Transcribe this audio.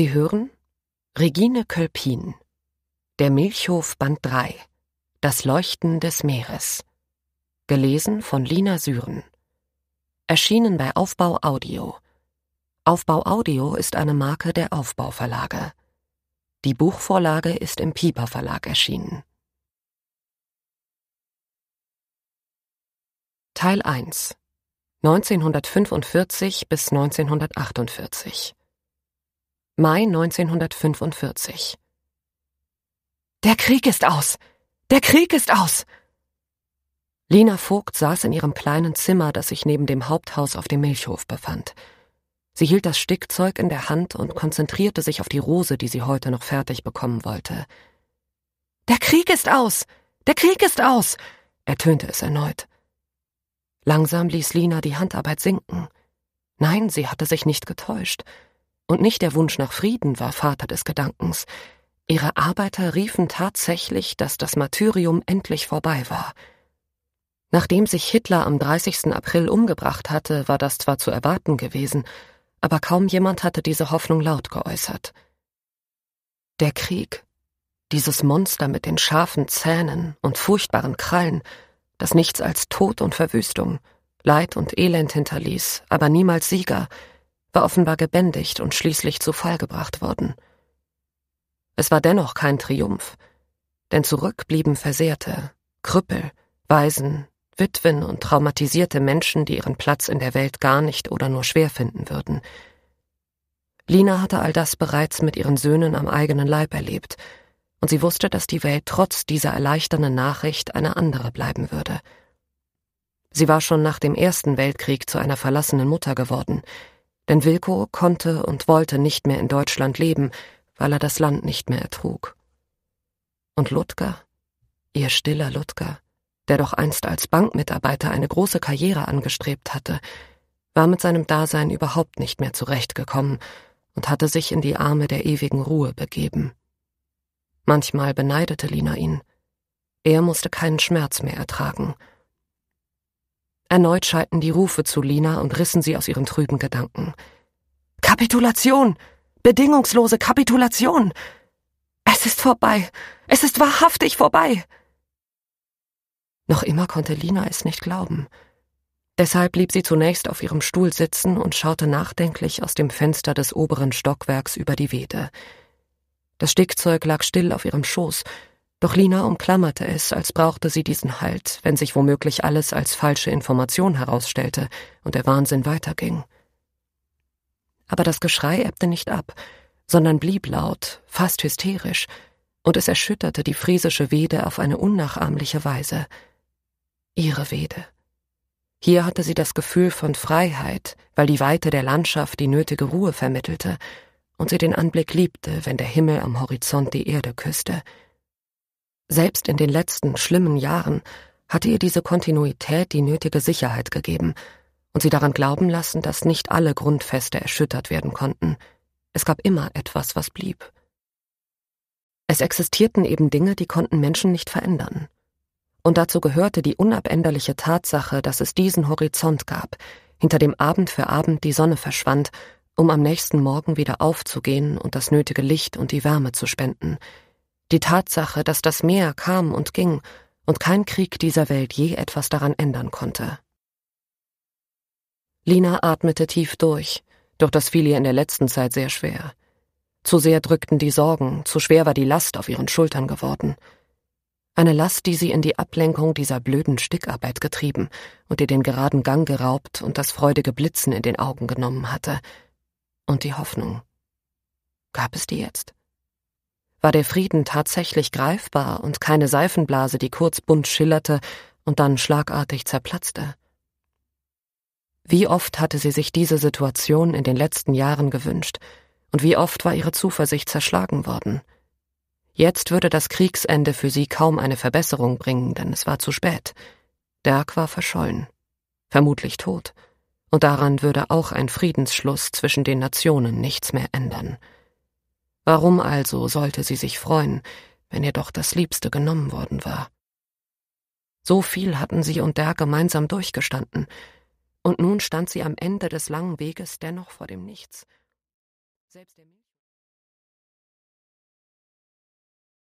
Sie hören Regine Kölpin Der Milchhof Band 3 Das Leuchten des Meeres Gelesen von Lina Süren Erschienen bei Aufbau Audio Aufbau Audio ist eine Marke der Aufbauverlage. Die Buchvorlage ist im Piper Verlag erschienen. Teil 1 1945 bis 1948 Mai 1945 Der Krieg ist aus. Der Krieg ist aus. Lina Vogt saß in ihrem kleinen Zimmer, das sich neben dem Haupthaus auf dem Milchhof befand. Sie hielt das Stickzeug in der Hand und konzentrierte sich auf die Rose, die sie heute noch fertig bekommen wollte. Der Krieg ist aus. Der Krieg ist aus. ertönte es erneut. Langsam ließ Lina die Handarbeit sinken. Nein, sie hatte sich nicht getäuscht. Und nicht der Wunsch nach Frieden war Vater des Gedankens. Ihre Arbeiter riefen tatsächlich, dass das Martyrium endlich vorbei war. Nachdem sich Hitler am 30. April umgebracht hatte, war das zwar zu erwarten gewesen, aber kaum jemand hatte diese Hoffnung laut geäußert. Der Krieg, dieses Monster mit den scharfen Zähnen und furchtbaren Krallen, das nichts als Tod und Verwüstung, Leid und Elend hinterließ, aber niemals Sieger, war offenbar gebändigt und schließlich zu Fall gebracht worden. Es war dennoch kein Triumph, denn zurück blieben Versehrte, Krüppel, Waisen, Witwen und traumatisierte Menschen, die ihren Platz in der Welt gar nicht oder nur schwer finden würden. Lina hatte all das bereits mit ihren Söhnen am eigenen Leib erlebt, und sie wusste, dass die Welt trotz dieser erleichternden Nachricht eine andere bleiben würde. Sie war schon nach dem Ersten Weltkrieg zu einer verlassenen Mutter geworden, denn Wilko konnte und wollte nicht mehr in Deutschland leben, weil er das Land nicht mehr ertrug. Und Ludger, ihr stiller Ludger, der doch einst als Bankmitarbeiter eine große Karriere angestrebt hatte, war mit seinem Dasein überhaupt nicht mehr zurechtgekommen und hatte sich in die Arme der ewigen Ruhe begeben. Manchmal beneidete Lina ihn. Er musste keinen Schmerz mehr ertragen. Erneut schalten die Rufe zu Lina und rissen sie aus ihren trüben Gedanken. Kapitulation! Bedingungslose Kapitulation! Es ist vorbei! Es ist wahrhaftig vorbei! Noch immer konnte Lina es nicht glauben. Deshalb blieb sie zunächst auf ihrem Stuhl sitzen und schaute nachdenklich aus dem Fenster des oberen Stockwerks über die Wede. Das Stickzeug lag still auf ihrem Schoß, doch Lina umklammerte es, als brauchte sie diesen Halt, wenn sich womöglich alles als falsche Information herausstellte und der Wahnsinn weiterging. Aber das Geschrei ebbte nicht ab, sondern blieb laut, fast hysterisch, und es erschütterte die friesische Wede auf eine unnachahmliche Weise. Ihre Wede. Hier hatte sie das Gefühl von Freiheit, weil die Weite der Landschaft die nötige Ruhe vermittelte, und sie den Anblick liebte, wenn der Himmel am Horizont die Erde küsste. Selbst in den letzten schlimmen Jahren hatte ihr diese Kontinuität die nötige Sicherheit gegeben und sie daran glauben lassen, dass nicht alle Grundfeste erschüttert werden konnten. Es gab immer etwas, was blieb. Es existierten eben Dinge, die konnten Menschen nicht verändern. Und dazu gehörte die unabänderliche Tatsache, dass es diesen Horizont gab, hinter dem Abend für Abend die Sonne verschwand um am nächsten Morgen wieder aufzugehen und das nötige Licht und die Wärme zu spenden. Die Tatsache, dass das Meer kam und ging und kein Krieg dieser Welt je etwas daran ändern konnte. Lina atmete tief durch, doch das fiel ihr in der letzten Zeit sehr schwer. Zu sehr drückten die Sorgen, zu schwer war die Last auf ihren Schultern geworden. Eine Last, die sie in die Ablenkung dieser blöden Stickarbeit getrieben und ihr den geraden Gang geraubt und das freudige Blitzen in den Augen genommen hatte, und die Hoffnung. Gab es die jetzt? War der Frieden tatsächlich greifbar und keine Seifenblase, die kurz bunt schillerte und dann schlagartig zerplatzte? Wie oft hatte sie sich diese Situation in den letzten Jahren gewünscht, und wie oft war ihre Zuversicht zerschlagen worden? Jetzt würde das Kriegsende für sie kaum eine Verbesserung bringen, denn es war zu spät. Dirk war verschollen, vermutlich tot und daran würde auch ein Friedensschluss zwischen den Nationen nichts mehr ändern. Warum also sollte sie sich freuen, wenn ihr doch das Liebste genommen worden war? So viel hatten sie und der gemeinsam durchgestanden, und nun stand sie am Ende des langen Weges dennoch vor dem Nichts. Selbst der